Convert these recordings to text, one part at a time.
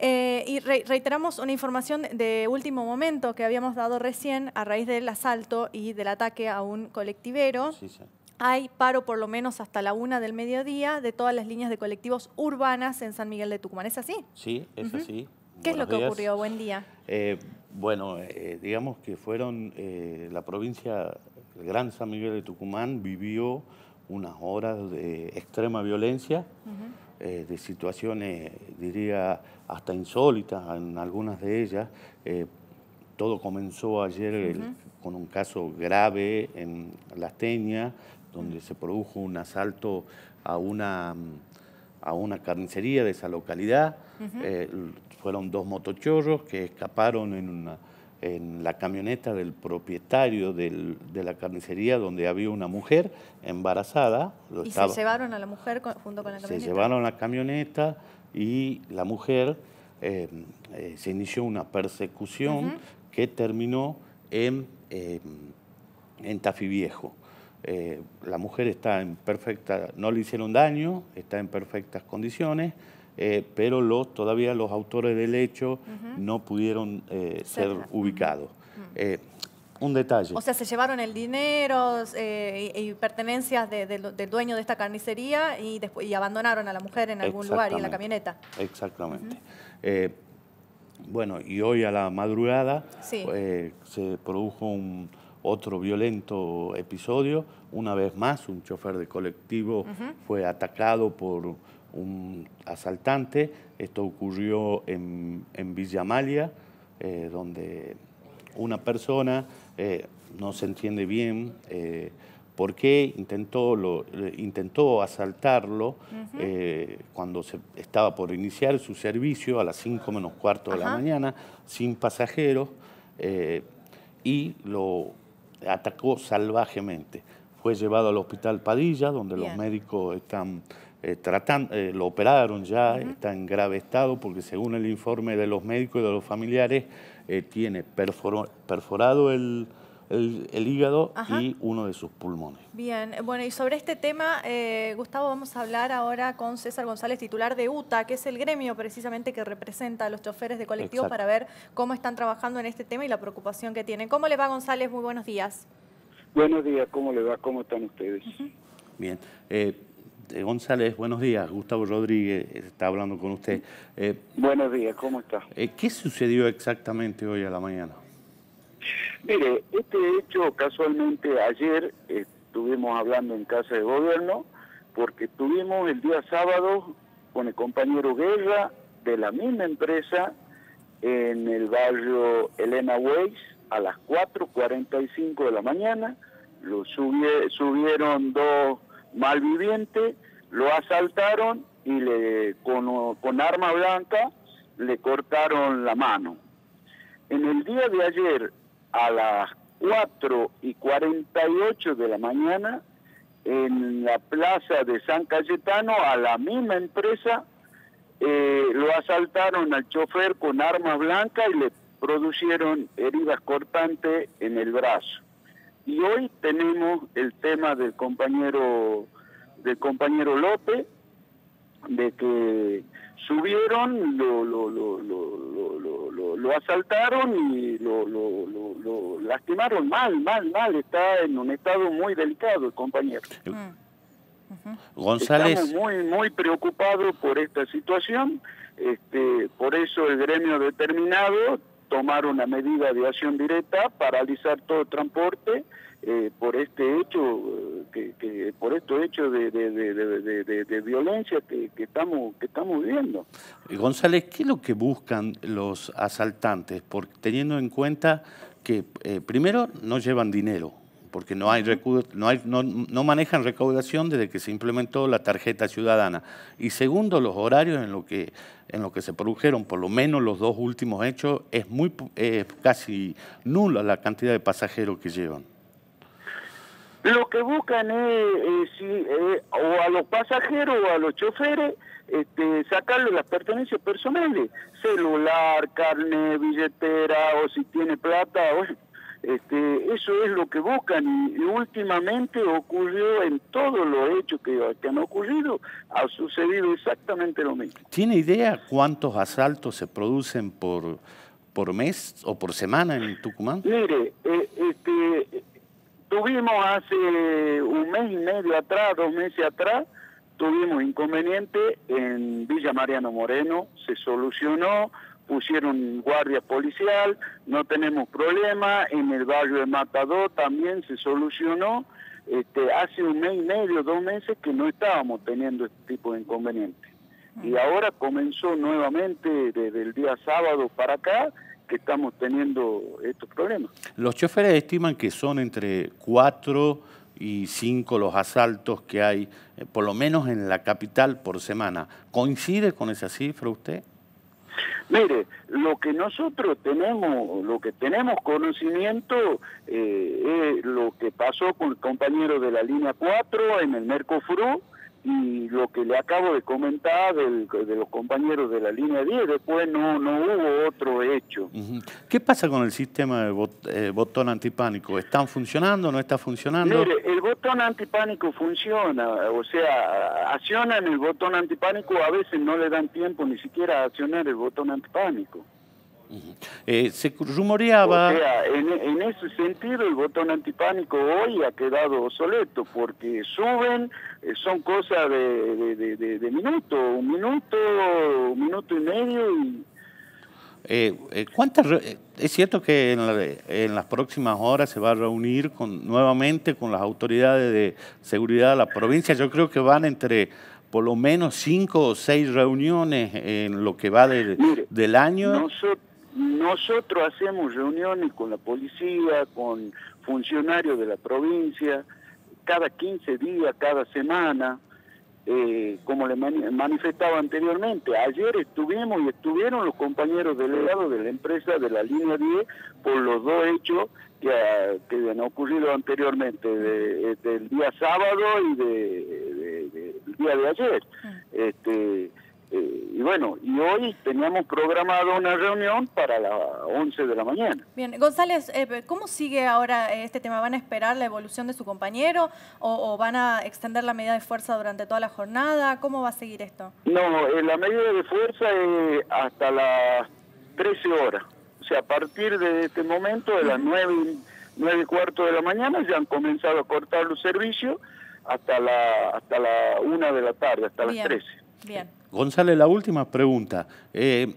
Eh, y reiteramos una información de último momento que habíamos dado recién a raíz del asalto y del ataque a un colectivero. Hay paro por lo menos hasta la una del mediodía de todas las líneas de colectivos urbanas en San Miguel de Tucumán. ¿Es así? Sí, es así. ¿Qué es lo que ocurrió? Buen día. Eh, bueno, eh, digamos que fueron la provincia, el Gran San Miguel de Tucumán vivió unas horas de extrema violencia. Eh, de situaciones, diría, hasta insólitas en algunas de ellas. Eh, todo comenzó ayer con un caso grave en Las Teñas, donde se produjo un asalto a una, a una carnicería de esa localidad. Eh, fueron dos motochorros que escaparon en una en la camioneta del propietario de la carnicería donde había una mujer embarazada. ¿Y se llevaron a la mujer junto con la camioneta? Se llevaron la camioneta y la mujer, eh, eh, se inició una persecución que terminó en, eh, en Tafí Viejo. la mujer está en perfecta, no le hicieron daño, está en perfectas condiciones. Eh, pero los, todavía los autores del hecho no pudieron eh, ser ubicados. Eh, un detalle. O sea, se llevaron el dinero y, pertenencias del dueño de esta carnicería y, después, y abandonaron a la mujer en algún lugar y en la camioneta. Exactamente. bueno, y hoy a la madrugada se produjo un otro violento episodio. Una vez más, un chofer de colectivo fue atacado por un asaltante. Esto ocurrió en, Villa Amalia, eh, donde una persona eh, no se entiende bien eh, por qué intentó, lo, intentó asaltarlo cuando se estaba por iniciar su servicio a las 5 menos cuarto de la mañana, sin pasajeros, y lo atacó salvajemente. Fue llevado al hospital Padilla, donde los médicos están eh, eh, lo operaron ya, está en grave estado porque según el informe de los médicos y de los familiares, eh, tiene perforado el, hígado y uno de sus pulmones. Bien, bueno, y sobre este tema, Gustavo, vamos a hablar ahora con César González, titular de UTA, que es el gremio precisamente que representa a los choferes de colectivos para ver cómo están trabajando en este tema y la preocupación que tienen. ¿Cómo le va, González? Muy buenos días. Buenos días, ¿cómo le va? ¿Cómo están ustedes? Bien. Eh, González, buenos días. Gustavo Rodríguez está hablando con usted. Eh, buenos días, ¿cómo está? Eh, ¿Qué sucedió exactamente hoy a la mañana? Mire, este hecho casualmente ayer estuvimos hablando en Casa de Gobierno porque tuvimos el día sábado con el compañero Guerra de la misma empresa en el barrio Elena Weiss a las 4.45 de la mañana. Lo subieron dos malviviente, lo asaltaron y le con, arma blanca le cortaron la mano. En el día de ayer, a las 4 y 48 de la mañana, en la plaza de San Cayetano, a la misma empresa, eh, lo asaltaron al chofer con arma blanca y le produjeron heridas cortantes en el brazo. Y hoy tenemos el tema del compañero del compañero López, de que subieron, lo, lo, lo, lo, lo asaltaron y lo, lo, lastimaron mal, mal, mal. Está en un estado muy delicado el compañero. Mm. González. Estamos muy, muy preocupados por esta situación. Este, por eso el gremio determinado tomar una medida de acción directa, paralizar todo el transporte eh, por este hecho, eh, que, por este hecho de, violencia que, estamos que estamos viviendo. Eh, González, ¿qué es lo que buscan los asaltantes? Porque teniendo en cuenta que primero no llevan dinero, porque no, hay no, hay, no, no, manejan recaudación desde que se implementó la tarjeta ciudadana. Y segundo, los horarios en lo que, en lo que se produjeron, por lo menos los dos últimos hechos, es muy casi nula la cantidad de pasajeros que llevan. Lo que buscan es, eh, o a los pasajeros o a los choferes este, sacarle las pertenencias personales, celular, carne, billetera o si tiene plata, Este, eso es lo que buscan y, últimamente ocurrió en todos los hechos que, que, han ocurrido, ha sucedido exactamente lo mismo. ¿Tiene idea cuántos asaltos se producen por, por mes o por semana en Tucumán? Mire, eh, este, tuvimos hace un mes y medio atrás, dos meses atrás, tuvimos inconveniente en Villa Mariano Moreno, se solucionó, pusieron guardia policial, no tenemos problema, en el barrio de Matador también se solucionó, este, hace un mes y medio, dos meses que no estábamos teniendo este tipo de inconvenientes. Y ahora comenzó nuevamente desde el día sábado para acá que estamos teniendo estos problemas. Los choferes estiman que son entre cuatro y cinco los asaltos que hay, eh, por lo menos en la capital por semana. ¿Coincide con esa cifra usted? Mire, lo que nosotros tenemos, lo que tenemos conocimiento eh, es lo que pasó con el compañero de la línea 4 en el Mercosur y lo que le acabo de comentar de los compañeros de la línea 10, después no, no hubo otro hecho. ¿Qué pasa con el sistema de eh, botón antipánico? ¿Están funcionando, no está funcionando? Mire, el botón antipánico funciona, o sea, accionan el botón antipánico, a veces no le dan tiempo ni siquiera a accionar el botón antipánico. Eh, se rumoreaba... O sea, en, ese sentido el botón antipánico hoy ha quedado obsoleto porque suben, eh, son cosas de, de, de, minuto, un minuto, un minuto y medio y... Eh, eh ¿cuántas es cierto que en, en, las próximas horas se va a reunir con, nuevamente con las autoridades de seguridad de la provincia. Yo creo que van entre por lo menos cinco o seis reuniones en lo que va del año. Nosotros hacemos reuniones con la policía, con funcionarios de la provincia, cada 15 días, cada semana, eh, como le manifestaba anteriormente. Ayer estuvimos y estuvieron los compañeros delegados de la empresa de la línea 10 por los dos hechos que, que han ocurrido anteriormente, del día sábado y del día de ayer. Mm. Este, eh, y bueno, y hoy teníamos programado una reunión para las 11 de la mañana. Bien, González, eh, ¿cómo sigue ahora este tema? ¿Van a esperar la evolución de su compañero o, van a extender la medida de fuerza durante toda la jornada? ¿Cómo va a seguir esto? No, eh, la medida de fuerza es hasta las 13 horas. O sea, a partir de este momento, de las 9, 9 y cuarto de la mañana, ya han comenzado a cortar los servicios hasta la, hasta la 1 de la tarde, hasta las 13. Bien. González, la última pregunta. Eh,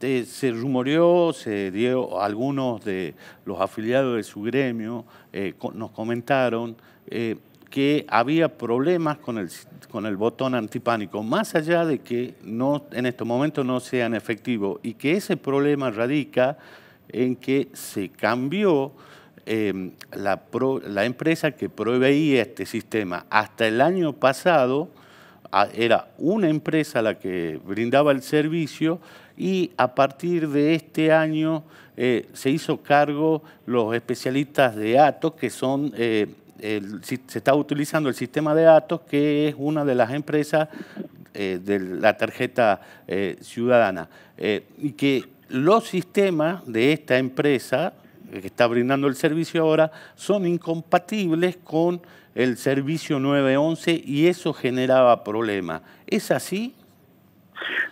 se rumoreó, se dio, algunos de los afiliados de su gremio eh, nos comentaron eh, que había problemas con el, con el botón antipánico, más allá de que no, en estos momentos no sean efectivos, y que ese problema radica en que se cambió la, la empresa que proveía este sistema. Hasta el año pasado era una empresa la que brindaba el servicio y a partir de este año eh, se hizo cargo los especialistas de Atos, que son, eh, se está utilizando el sistema de Atos, que es una de las empresas eh, de la tarjeta ciudadana, y que los sistemas de esta empresa que está brindando el servicio ahora son incompatibles con el servicio 911 y eso generaba problemas. ¿Es así?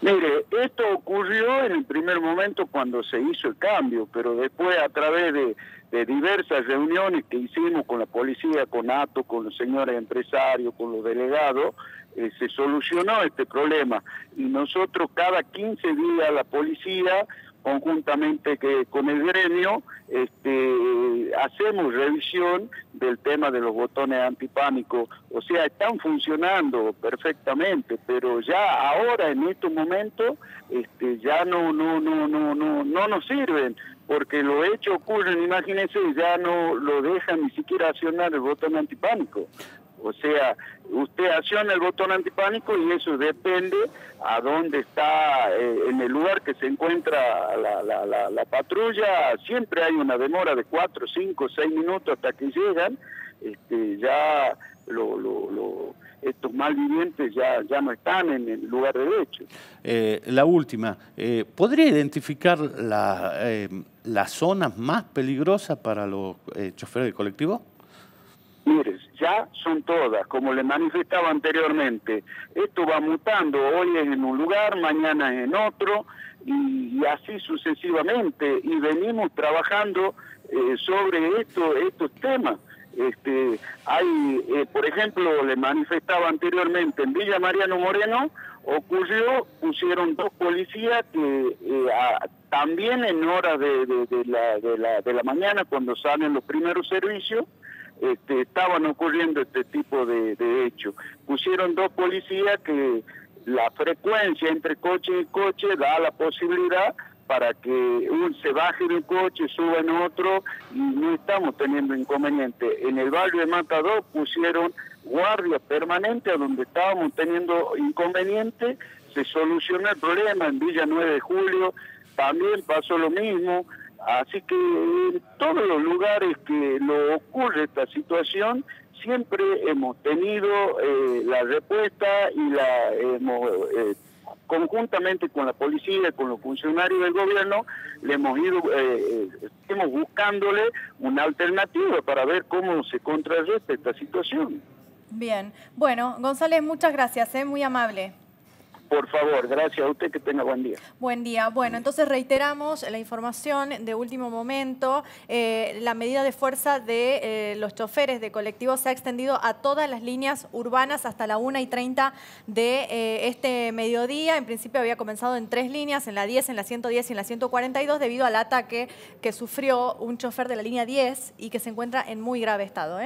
Mire, esto ocurrió en el primer momento cuando se hizo el cambio, pero después a través de, diversas reuniones que hicimos con la policía, con ATO, con los señores empresarios, con los delegados, eh, se solucionó este problema. Y nosotros cada 15 días la policía conjuntamente que con el gremio este, hacemos revisión del tema de los botones antipánicos, o sea, están funcionando perfectamente, pero ya ahora en estos momentos este, ya no no no no no no nos sirven porque los hechos ocurren, imagínense, ya no lo dejan ni siquiera accionar el botón antipánico. O sea, usted acciona el botón antipánico y eso depende a dónde está, eh, en el lugar que se encuentra la, la, la, patrulla. Siempre hay una demora de 4, 5, 6 minutos hasta que llegan. Este, ya lo, lo, lo estos malvivientes ya, ya no están en el lugar de hecho. Eh, la última, eh, ¿podría identificar la, eh, las zonas más peligrosas para los choferes de colectivo? Mire, ya son todas, como le manifestaba anteriormente. Esto va mutando, hoy es en un lugar, mañana es en otro, y, así sucesivamente. Y venimos trabajando sobre esto, estos temas. Este, hay, eh, por ejemplo, le manifestaba anteriormente en Villa Mariano Moreno, ocurrió, pusieron dos policías que eh, también en horas de, la, de, la, de la mañana, cuando salen los primeros servicios, este, estaban ocurriendo este tipo de, de hechos. Pusieron dos policías que la frecuencia entre coche y coche da la posibilidad para que uno se baje de un coche, suba en otro y no estamos teniendo inconveniente. En el barrio de Matador pusieron guardia permanente a donde estábamos teniendo inconveniente, se solucionó el problema en Villa 9 de Julio, también pasó lo mismo, así que en todos los lugares que lo ocurre esta situación, siempre hemos tenido eh, la respuesta y la hemos eh, conjuntamente con la policía, con los funcionarios del gobierno, le hemos ido, eh, estamos buscándole una alternativa para ver cómo se contrarresta esta situación. Bien, bueno, González, muchas gracias, ¿eh? muy amable. Por favor, gracias a usted, que tenga buen día. Buen día. Bueno, entonces reiteramos la información de último momento. Eh, la medida de fuerza de eh, los choferes de colectivos se ha extendido a todas las líneas urbanas hasta la 1 y 30 de eh, este mediodía. En principio había comenzado en tres líneas, en la 10, en la 110 y en la 142, debido al ataque que sufrió un chofer de la línea 10 y que se encuentra en muy grave estado.